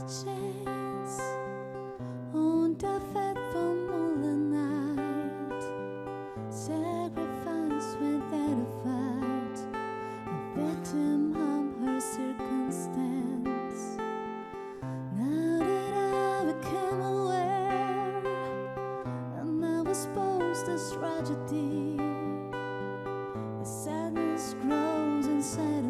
chance. Und der Fett vom Mullen Night sacrifice without a fight. A victim of her circumstance. Now that I've become aware I'm was posed this tragedy. The sadness grows inside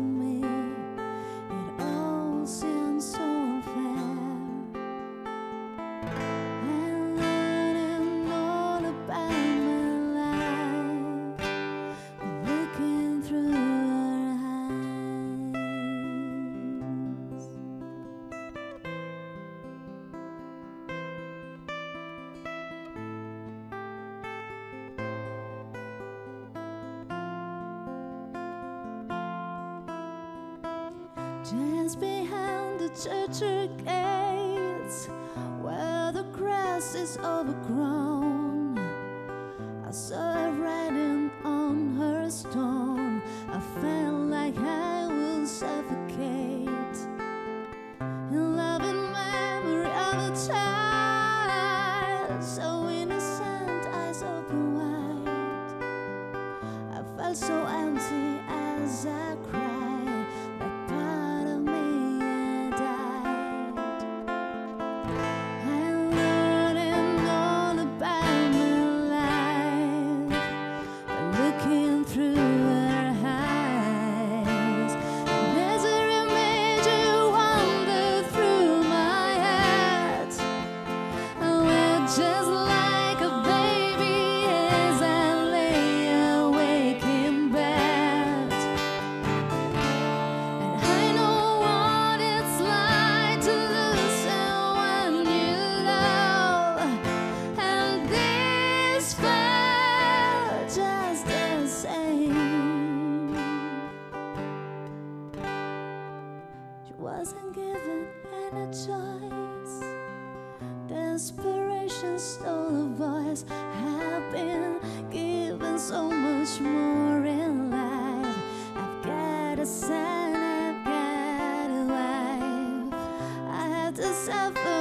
Just behind the church gates, where the grass is overgrown, I saw her writing on her stone. I felt like I would suffocate. In loving memory of a child, so innocent, eyes open wide. I felt so empty as I cried. wasn't given any choice. Desperation stole a voice, have been given so much more in life. I've got a son, I've got a wife, I had to suffer.